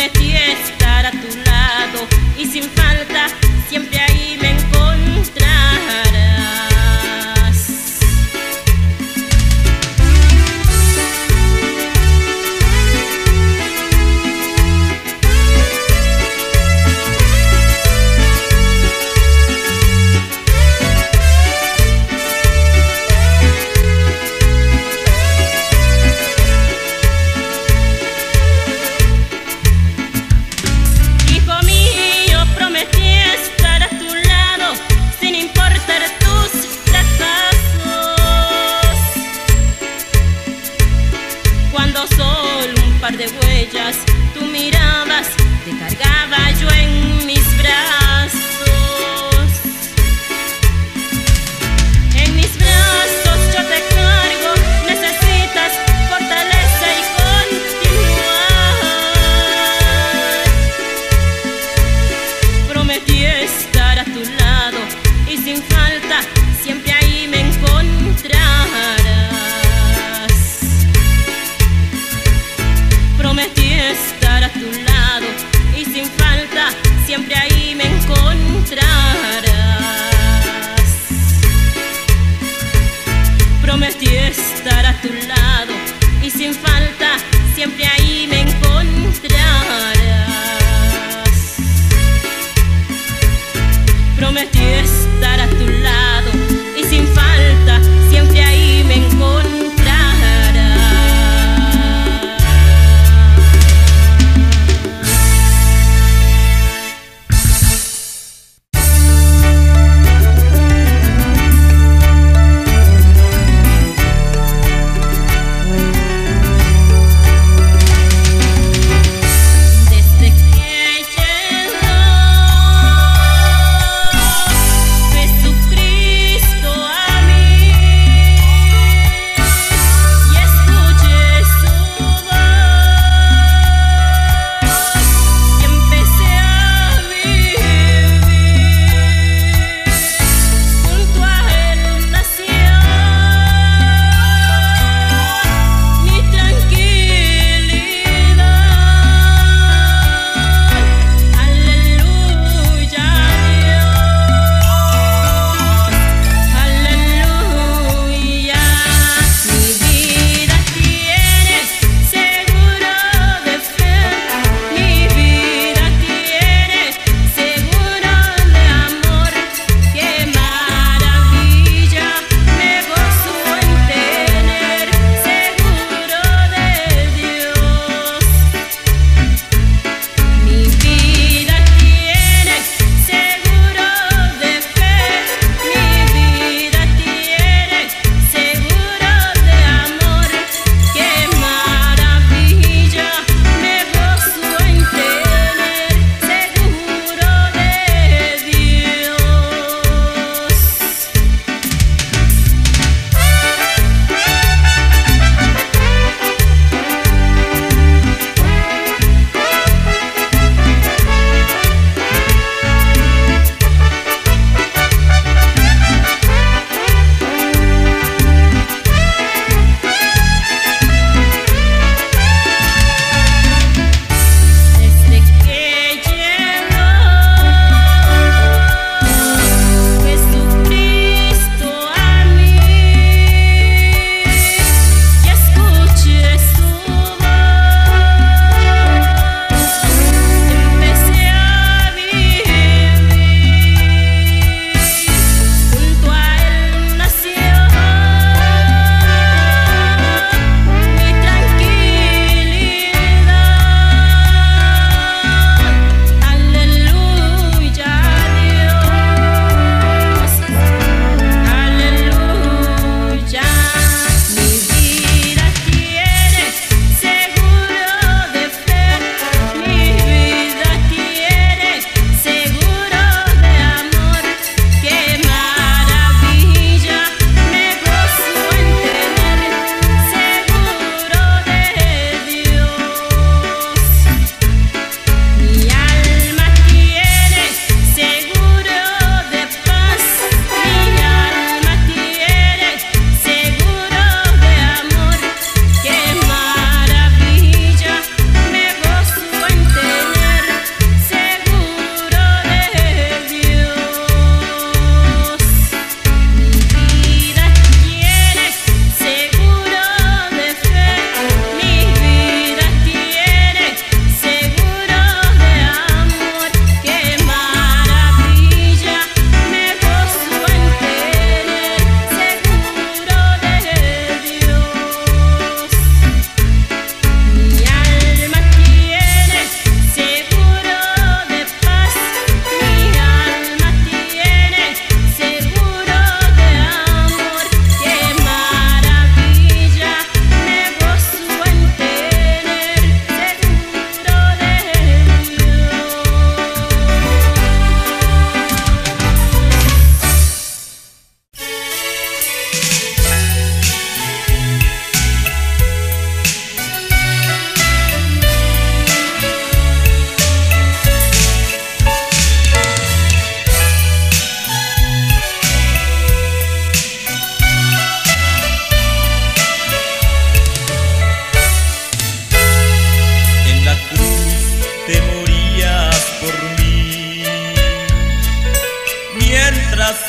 prometí estar a tu lado. Y sin falta siempre ahí me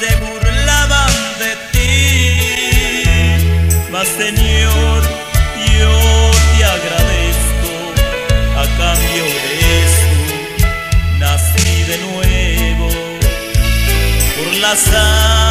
se burlaban de ti. Mas Señor, yo te agradezco a cambio de esto. Nací de nuevo por la sangre.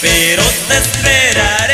Pero te esperaré